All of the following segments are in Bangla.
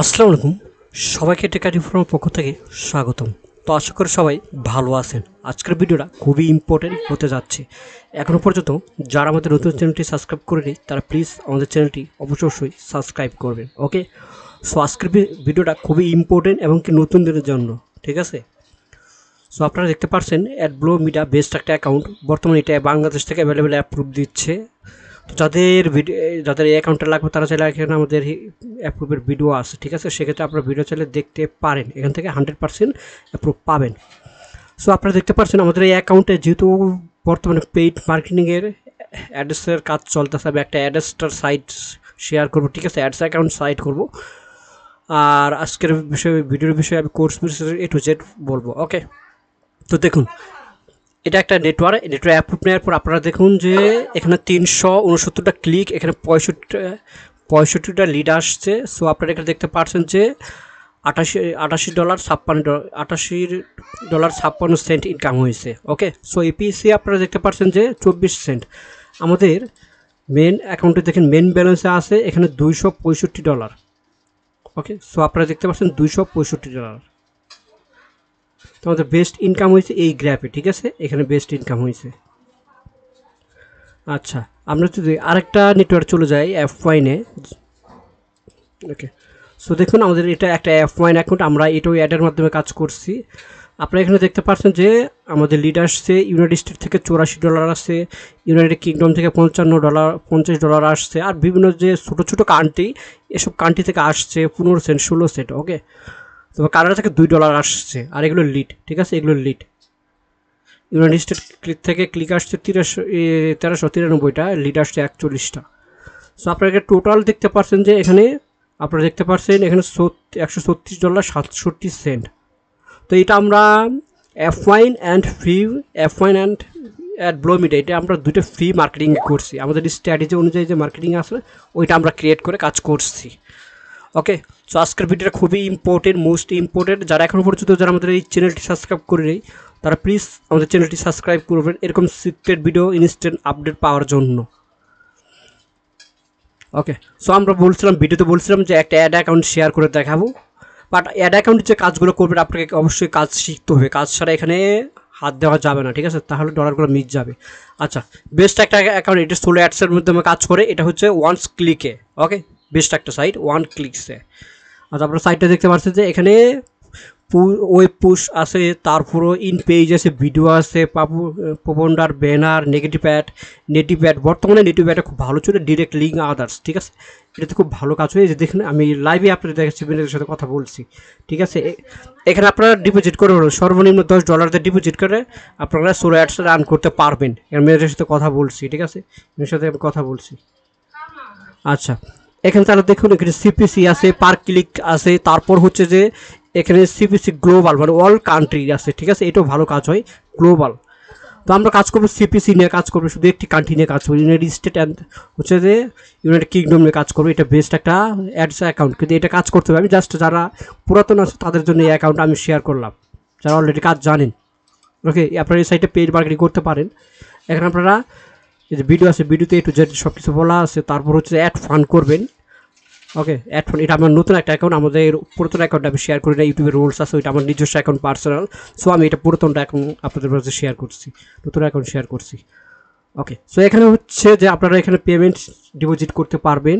আসসালামু আলাইকুম। সবাইকে টেকাটি ফোরামের পক্ষ থেকে স্বাগতম। তো আশা করি সবাই ভালো আছেন। আজকের ভিডিওটা খুবই ইম্পর্টেন্ট হতে যাচ্ছে। এখনও পর্যন্ত যারা আমাদের নতুন চ্যানেলটি সাবস্ক্রাইব করেনি, তারা প্লিজ আমাদের চ্যানেলটি অবশ্যই সাবস্ক্রাইব করবেন। ওকে সো আজকের ভিডিওটা খুবই ইম্পর্টেন্ট এবং কি নতুনদের জন্য। ঠিক আছে? সো আপনারা দেখতে পাচ্ছেন অ্যাডব্লো মিডিয়া বেস্ট একটা অ্যাকাউন্ট বর্তমানে এটা বাংলাদেশ থেকে অ্যাভেলেবেল অ্যাপ্রুভ দিচ্ছে। যাদের ভিডিও যাদের এই অ্যাকাউন্টটা লাগবে, তারা চাইলে এখানে আমাদের অ্যাপ্রুভের ভিডিও আছে, ঠিক আছে? সেক্ষেত্রে আপনারা ভিডিও চাইলে দেখতে পারেন। এখান থেকে হান্ড্রেড পার্সেন্ট অ্যাপ্রুভ পাবেন। সো আপনারা দেখতে পাচ্ছেন আমাদের এই অ্যাকাউন্টে যেহেতু বর্তমানে পেইড মার্কেটিংয়ের অ্যাড্রেসের কাজ চলতেছে, আমি একটা অ্যাড্রেসটার সাইট শেয়ার করব, ঠিক আছে? অ্যাডস অ্যাকাউন্ট সাইট করব। আর আজকের বিষয়ে ভিডিওর বিষয়ে আমি কোর্স বিষয়ে এ টু জেড বলব ওকে তো দেখুন এটা একটা নেটওয়ার্ক নেটওয়ার্ক অ্যাপ্রুভ নেওয়ার পর আপনারা দেখুন যে এখানে তিনশো উনসত্তরটা ক্লিক এখানে পঁয়ষট্টি, পঁয়ষট্টিটা লিড আসছে। সো আপনারা এখানে দেখতে পাচ্ছেন যে আটাশি আটাশি ডলার ছাপ্পান্ন, আটাশি ডলার ছাপ্পান্ন সেন্ট ইনকাম হয়েছে। ওকে সো এপিসি আপনারা দেখতে পাচ্ছেন যে চব্বিশ সেন্ট আমাদের মেন অ্যাকাউন্টে দেখেন মেন ব্যালেন্সে আছে এখানে দুইশো পঁয়ষট্টি ডলার ওকে সো আপনারা দেখতে পাচ্ছেন দুইশো পঁয়ষট্টি ডলার তো আমাদের বেস্ট ইনকাম হয়েছে এই গ্র্যাপে ঠিক আছে? এখানে বেস্ট ইনকাম হয়েছে। আচ্ছা আমরা যদি আরেকটা নেটওয়ার্ক চলে যাই এফ ওয়াইনে ওকে সো দেখুন, আমাদের এটা একটা এফ ওয়াইন অ্যাকাউন্ট আমরা এটাও অ্যাডের মাধ্যমে কাজ করছি। আপনারা এখানে দেখতে পাচ্ছেন যে, আমাদের লিড আসছে ইউনাইটেড স্টেট থেকে চৌরাশি ডলার আসছে ইউনাইটেড কিংডম থেকে পঞ্চান্ন ডলার পঞ্চাশ ডলার আসছে, আর বিভিন্ন যে ছোটো ছোটো কান্ট্রি এসব কান্ট্রি থেকে আসছে, পনেরো সেন্ট ষোলো সেন্ট ওকে তো কানাডা থেকে দুই ডলার আসছে, আর এগুলো লিড ঠিক আছে? এগুলো লিড ইউনাইটেড স্টেট ক্লিক থেকে ক্লিক আসছে তিরাশো তেরোশো তিরানব্বইটা লিড আসছে একচল্লিশটা। সো আপনারা টোটাল দেখতে পাচ্ছেন যে এখানে আপনারা দেখতে পাচ্ছেন এখানে একশো ছত্রিশ ডলার সাতষট্টি সেন্ট তো এটা আমরা wine and free wine and at ব্লোমিড এটা আমরা দুটো ফ্রি মার্কেটিং করছি। আমাদের স্ট্র্যাটেজি অনুযায়ী যে মার্কেটিং আছে, ওইটা আমরা ক্রিয়েট করে কাজ করছি। ওকে সো আজকের ভিডিওটা খুবই ইম্পর্টেন্ট মোস্ট ইম্পর্টেন্ট যারা এখনও পর্যন্ত যারা আমাদের এই চ্যানেলটি সাবস্ক্রাইব করে নেই, তারা প্লিজ আমাদের চ্যানেলটি সাবস্ক্রাইব করবেন। এরকম সিক্রেট ভিডিও ইনস্ট্যান্ট আপডেট পাওয়ার জন্য। ওকে সো আমরা বলছিলাম ভিডিওতে বলছিলাম যে একটা অ্যাড অ্যাকাউন্ট শেয়ার করে দেখাবো। বাট অ্যাড অ্যাকাউন্টে যে কাজগুলো করবেন, আপনাকে অবশ্যই কাজ শিখতে হবে। কাজ ছাড়া এখানে হাত দেওয়া যাবে না, ঠিক আছে? তাহলে ডলারগুলো মিস যাবে। আচ্ছা বেস্ট একটা অ্যাকাউন্ট এটা সোলো অ্যাডসের মাধ্যমে কাজ করে, এটা হচ্ছে ওয়ান্স ক্লিকে ওকে বেস্ট একটা সাইট ওয়ান ক্লিকসে আচ্ছা আপনার সাইটটা দেখতে পাচ্ছেন যে এখানে ওয়েব পুশ আছে, তারপরও ইন পেজ আছে ভিডিও আছে popup popunder banner negative ad native ad বর্তমানে নেটিভ অ্যাডটা খুব ভালো ছিল ডিরেক্ট লিঙ্ক আদার্স ঠিক আছে? এটাতে খুব ভালো কাজ হয়েছে। দেখুন, আমি লাইভে আপনাদের দেখাচ্ছি বিনের সাথে কথা বলছি, ঠিক আছে? এখানে আপনারা ডিপোজিট করে সর্বনিম্ন দশ ডলার দিয়ে ডিপোজিট করে আপনারা সোলো অ্যাডস রান করতে পারবেন। মেয়েদের সাথে কথা বলছি, ঠিক আছে? মেয়ের সাথে আমি কথা বলছি। আচ্ছা এখানে তাহলে দেখুন, এখানে সিপিসি আছে পার ক্লিক আছে, তারপর হচ্ছে যে এখানে সিপিসি গ্লোবাল মানে অল কান্ট্রি আছে, ঠিক আছে? এটাও ভালো কাজ হয় গ্লোবাল তো আমরা কাজ করব সিপিসি নিয়ে কাজ করব, শুধু একটি কান্ট্রি নিয়ে কাজ করব ইউনাইটেড স্টেট অ্যান্ড হচ্ছে যে ইউনাইটেড কিংডম নিয়ে কাজ করব, এটা বেস্ট একটা অ্যাডস অ্যাকাউন্ট কিন্তু এটা কাজ করতে হবে। আমি জাস্ট যারা পুরাতন আছে, তাদের জন্য এই অ্যাকাউন্ট আমি শেয়ার করলাম। যারা অলরেডি কাজ জানেন। ওকে আপনারা এই সাইটে পেড মার্কেটিং করতে পারেন। এখানে আপনারা যে ভিডিও আছে ভিডিওতে একটু জেড সব কিছু বলা আছে, তারপর হচ্ছে অ্যাড ফান্ড করবেন। ওকে অ্যাড ফান্ড এটা আমার নতুন একটা অ্যাকাউন্ট আমাদের পুরাতন অ্যাকাউন্ট আমি শেয়ার করি না ইউটিউবের রুলস আছে, ওইটা আমার নিজস্ব অ্যাকাউন্ট পার্সোনাল সো আমি এটা পুরাতনটা অ্যাকাউন্ট আপনাদের কাছে শেয়ার করছি, নতুন অ্যাকাউন্ট শেয়ার করছি। ওকে সো এখানে হচ্ছে যে আপনারা এখানে পেমেন্ট ডিপোজিট করতে পারবেন।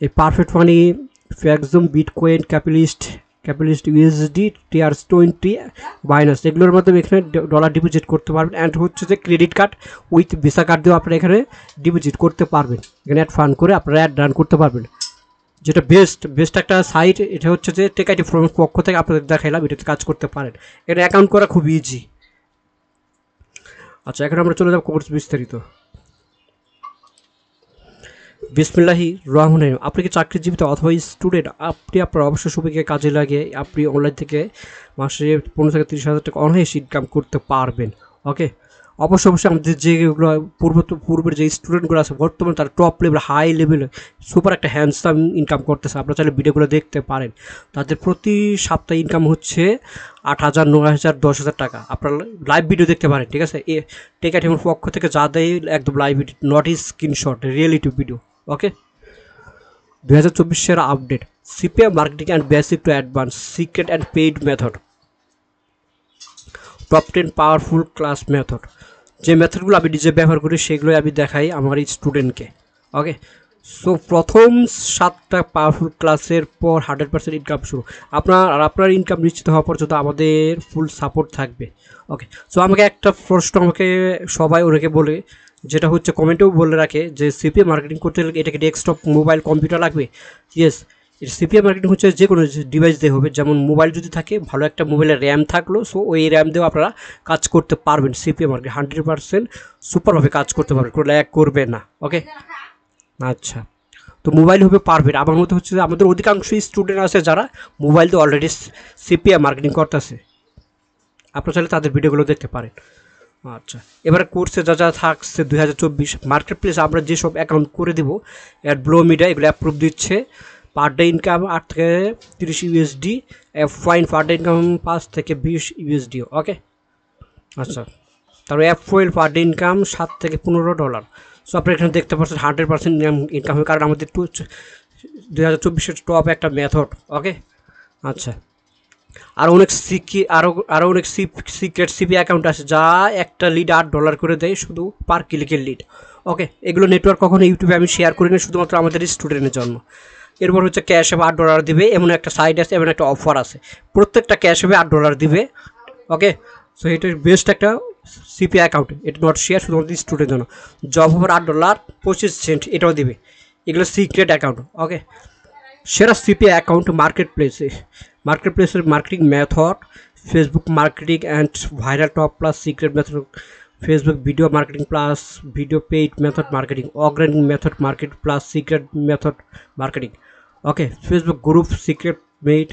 এই perfect money ফ্যাকজুম bitcoin capitalist capitalist USD TR twenty Binance এগুলোর মাধ্যমে এখানে ডলার ডিপোজিট করতে পারবেন অ্যান্ড হচ্ছে যে credit card with visa card দিয়েও আপনারা এখানে ডিপোজিট করতে পারবেন। এখানে অ্যাড ফান্ড করে আপনারা অ্যাড রান করতে পারবেন। যেটা বেস্ট বেস্ট একটা সাইট এটা হচ্ছে যে টেকাইটি ফোরামের পক্ষ থেকে আপনাদের দেখাইলাম, এটাতে কাজ করতে পারেন। এটা অ্যাকাউন্ট করা খুব ইজি আচ্ছা এখন আমরা চলে যাব কোর্স বিস্তারিত। বিসমিল্লাহি রহমান রহিম। আপনি কি চাকরিজীবিত অথবা স্টুডেন্ট আপনি আপনার অবসর সময়কে কাজে লাগিয়ে আপনি অনলাইন থেকে মাসে পনেরো থেকে তিরিশ হাজার টাকা অনায়াসে ইনকাম করতে পারবেন। ওকে অবশ্য অবশ্যই আমাদের যেগুলো পূর্ব পূর্বের যে স্টুডেন্টগুলো আছে, বর্তমানে তারা টপ লেভেল হাই লেভেলে সুপার একটা হ্যান্ডসাম ইনকাম করতেছে। আপনারা চাইলে ভিডিওগুলো দেখতে পারেন। তাদের প্রতি সপ্তাহে ইনকাম হচ্ছে আট হাজার, নয় হাজার, দশ হাজার টাকা। আপনারা লাইভ ভিডিও দেখতে পারেন, ঠিক আছে? এ টেক আইটেমের পক্ষ থেকে যা দেয় একদম live video not screenshot reality video okay দু হাজার চব্বিশের update CPM marketing and basic to advance secret and paid method top ten powerful class method যে মেথডগুলো আমি নিজে ব্যবহার করি, সেগুলোই আমি দেখাই আমার এই স্টুডেন্টকে ওকে সো প্রথম সাতটা পাওয়ারফুল ক্লাসের পর হান্ড্রেড পার্সেন্ট ইনকাম শুরু। আপনার, আর আপনার ইনকাম নিশ্চিত হওয়া পর্যন্ত আমাদের ফুল সাপোর্ট থাকবে। ওকে সো আমাকে একটা প্রশ্ন আমাকে সবাই ওনাকে বলে যেটা হচ্ছে কমেন্টেও বলে রাখে যে সিপিএ মার্কেটিং করতে গেলে এটাকে ডেস্কটপ মোবাইল কম্পিউটার লাগবে ইয়েস সিপিএ মার্কেটিং হচ্ছে যে কোনো ডিভাইস দিয়ে হবে যেমন মোবাইল যদি থাকে ভালো একটা মোবাইলের র্যাম থাকল সো ওই র্যাম দিয়েও আপনারা কাজ করতে পারবেন সিপিএ মার্কেট হান্ড্রেড পার্সেন্ট সুপারভাবে কাজ করতে পারবেন কোনো ল্যাক করবে না ওকে আচ্ছা তো মোবাইল হবে পারবেন আমার মতে হচ্ছে আমাদের অধিকাংশ স্টুডেন্ট আছে যারা মোবাইল দিয়ে অলরেডি সিপিএ মার্কেটিং করতেছে আপনারা চাইলে তাদের ভিডিওগুলো দেখতে পারেন আচ্ছা। এবারে কোর্সে যা যা থাকছে দুই হাজার চব্বিশ মার্কেট প্লেসে আমরা যেসব অ্যাকাউন্ট করে দেবো অ্যাড ব্লো মিডিয়া এগুলো অ্যাপ্রুভ দিচ্ছে। পার ডে ইনকাম আট থেকে তিরিশ USD fine per day income পাঁচ থেকে বিশ ইউএসডি ওকে আচ্ছা। তারপরে অ্যাপ ফোয়েল পার ডে ইনকাম সাত থেকে পনেরো ডলার সো আপনি এখানে দেখতে পাচ্ছেন হান্ড্রেড পার্সেন্ট ইনকাম হবে কারণ আমাদের টু দুই হাজার চব্বিশের টপ একটা মেথড ওকে আচ্ছা। আরও অনেক সিকি আরও আরও অনেক সিক্রেট সিপি অ্যাকাউন্ট আছে, যা একটা লিড আট ডলার করে দেয় শুধু পার ক্লিকের লিড ওকে এগুলো নেটওয়ার্ক কখনো ইউটিউবে আমি শেয়ার করি না শুধুমাত্র আমাদের স্টুডেন্টের জন্য। এরপর হচ্ছে ক্যাশ অ্যাপে আট ডলার দিবে, এমন একটা সাইট আছে, এমন একটা অফার আছে। প্রত্যেকটা ক্যাশ অ্যাপে আট ডলার দিবে। ওকে সো এটা বেস্ট একটা সিপি অ্যাকাউন্ট এটা নট শেয়ার শুধুমাত্র স্টুডেন্টের জন্য। জব অফার আট ডলার পঁচিশ সেন্ট এটাও দিবে। এগুলো সিক্রেট অ্যাকাউন্ট ওকে সেরা সিপি অ্যাকাউন্ট মার্কেট প্লেসে মার্কেট প্লেসের marketing method Facebook marketing and viral top plus secret method Facebook video marketing plus video paid method marketing অগ্রানিং method market plus secret method marketing okay Facebook group secret made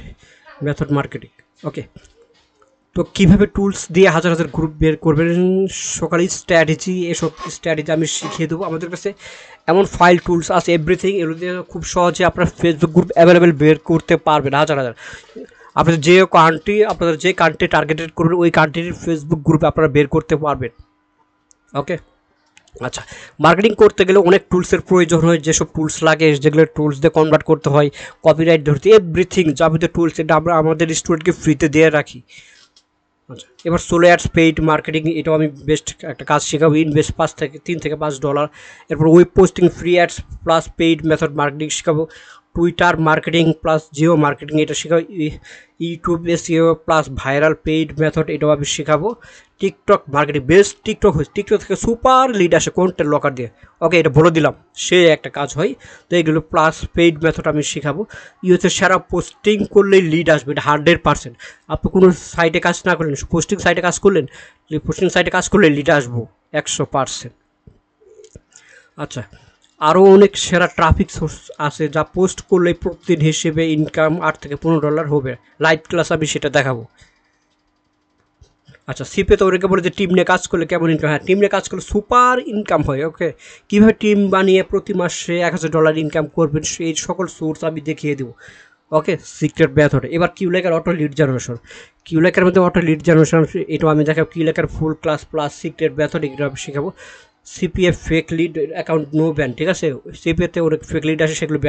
method marketing okay তো কীভাবে টুলস দিয়ে হাজার হাজার গ্রুপ বের করবেন সকালে স্ট্র্যাটেজি এসব স্ট্র্যাটেজি আমি শিখিয়ে দেবো আমাদের কাছে। এমন ফাইল টুলস আছে এভরিথিং এগুলো দিয়ে খুব সহজে আপনার ফেসবুক গ্রুপ অ্যাভেলেবেল বের করতে পারবেন। হাজার হাজার। আপনাদের যে কান্ট্রি আপনাদের যে কান্ট্রি টার্গেটেড করবেন, ওই কান্ট্রির ফেসবুক গ্রুপে আপনারা বের করতে পারবেন। ওকে আচ্ছা। মার্কেটিং করতে গেলে অনেক টুলসের প্রয়োজন হয়। যেসব টুলস লাগে, যেগুলো টুলস দিয়ে কনভার্ট করতে হয় কপিরাইট ধরতে এভরিথিং যাবতীয় টুলস এটা আমরা আমাদের স্টুডেন্টকে ফ্রিতে দিয়ে রাখি। এবার সোলো অ্যাডস পেইড মার্কেটিং এটাও আমি বেস্ট একটা কাজ শেখাবো। ইনভেস্ট পাঁচ থেকে তিন থেকে পাঁচ ডলার এরপর web posting free ads plus paid method marketing শেখাবো। Twitter marketing plus geo marketing এটা শেখাবো YouTube SEO plus viral paid method এটাও আমি শেখাবো। টিকটক মার্কেটিং বেস্ট টিকটক হয়েছে। টিকটক থেকে সুপার লিড আসে কোনটা লকার দিয়ে। ওকে এটা বলে দিলাম। সে একটা কাজ হয়। তো এগুলো প্লাস পেইড মেথড আমি শেখাবো। ই হচ্ছে সেরা পোস্টিং করলেই লিড আসবে, এটা হান্ড্রেড পার্সেন্ট আপনি কোনো সাইটে কাজ না করলেন পোস্টিং সাইটে কাজ করলেন পোস্টিং সাইটে কাজ করলে লিড আসব, একশো পার্সেন্ট আচ্ছা। আরও অনেক সেরা ট্রাফিক সোর্স আছে যা পোস্ট করলে প্রতিদিন হিসেবে ইনকাম আট থেকে পনেরো ডলার হবে। লাইভ ক্লাস আমি সেটা দেখাবো। আচ্ছা সিপে তো ওদেরকে বলে যে টিম নিয়ে কাজ করলে কেমন ইনকাম হ্যাঁ টিম নিয়ে কাজ করলে সুপার ইনকাম হয় ওকে কীভাবে টিম বানিয়ে প্রতি মাসে এক হাজার ডলার ইনকাম করবেন সেই সকল সোর্স আমি দেখিয়ে দেবো ওকে সিক্রেট মেথড এবার কিউলেকার অটো লিড জেনারেশন কিউ কিউলেকার মধ্যে অটো লিড জেনারেশন এটাও আমি দেখাবো। কিউলেকার full class plus secret method এগুলো আমি শেখাবো। CPF fake lead account no ban ঠিক আছে? সিপিএফতে অনেক ফেক লিড আসে, সেগুলো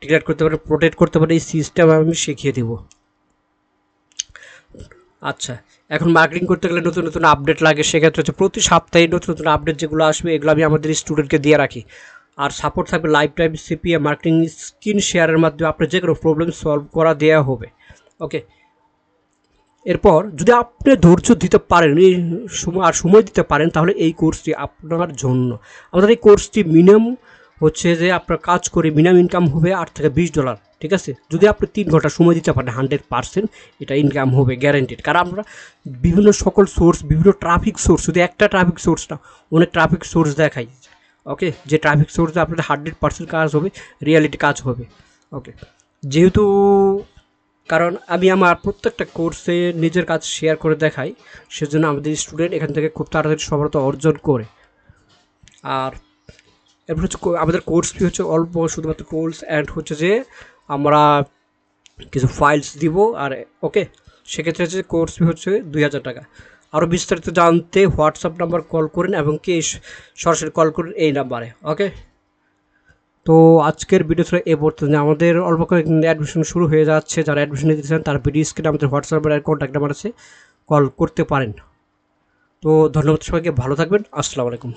ডিক্লেয়ার করতে পারে প্রোটেক্ট করতে পারে, এই সিস্টেম আমি শিখিয়ে দেবো। আচ্ছা এখন মার্কেটিং করতে গেলে নতুন নতুন আপডেট লাগে, সেক্ষেত্রে হচ্ছে প্রতি সপ্তাহে নতুন নতুন আপডেট যেগুলো আসবে, এগুলো আমি আমাদের স্টুডেন্টকে দিয়ে রাখি। আর সাপোর্ট থাকবে life time CPA marketing screen শেয়ারের মাধ্যমে আপনার যে কোনো প্রবলেম সলভ করা দেওয়া হবে। ওকে এরপর যদি আপনি ধৈর্য দিতে পারেন এই সময়, আর সময় দিতে পারেন, তাহলে এই কোর্সটি আপনার জন্য। আমাদের এই কোর্সটি মিনিমাম হচ্ছে যে আপনার কাজ করে মিনিমাম ইনকাম হবে আট থেকে বিশ ডলার ঠিক আছে? যদি আপনি তিন ঘণ্টা সময় দিতে পারেন হান্ড্রেড পার্সেন্ট এটা ইনকাম হবে গ্যারেন্টিড কারণ আমরা বিভিন্ন সকল সোর্স বিভিন্ন ট্রাফিক সোর্স শুধু একটা ট্রাফিক সোর্স না, অনেক ট্রাফিক সোর্স দেখাই। ওকে যে ট্রাফিক সোর্সে আপনাদের হান্ড্রেড পার্সেন্ট কাজ হবে রিয়ালিটি কাজ হবে। ওকে যেহেতু কারণ আমি আমার প্রত্যেকটা কোর্সে নিজের কাজ শেয়ার করে দেখাই, সেজন্য আমাদের স্টুডেন্ট এখান থেকে খুব তাড়াতাড়ি সফলতা অর্জন করে। আর এরপর হচ্ছে আমাদের কোর্স ফি হচ্ছে অল্প, শুধুমাত্র কোর্স অ্যান্ড হচ্ছে যে আমরা কিছু ফাইলস দিব আর ওকে সেক্ষেত্রে হচ্ছে কোর্স ফি হচ্ছে দুই হাজার টাকা। আরও বিস্তারিত জানতে হোয়াটসঅ্যাপ নাম্বার কল করেন এবং কি সরাসরি কল করুন এই নাম্বারে ওকে তো আজকের ভিডিও ছিল এ পর্যন্ত আমাদের অল্প কয়েকদিন অ্যাডমিশন শুরু হয়ে যাচ্ছে, যারা অ্যাডমিশন নিতে চান তার ভিডিও স্ক্রিনে আমাদের হোয়াটসঅ্যাপের কন্ট্যাক্ট নাম্বার আছে কল করতে পারেন। তো ধন্যবাদ সবাইকে, ভালো থাকবেন, আসসালামু আলাইকুম।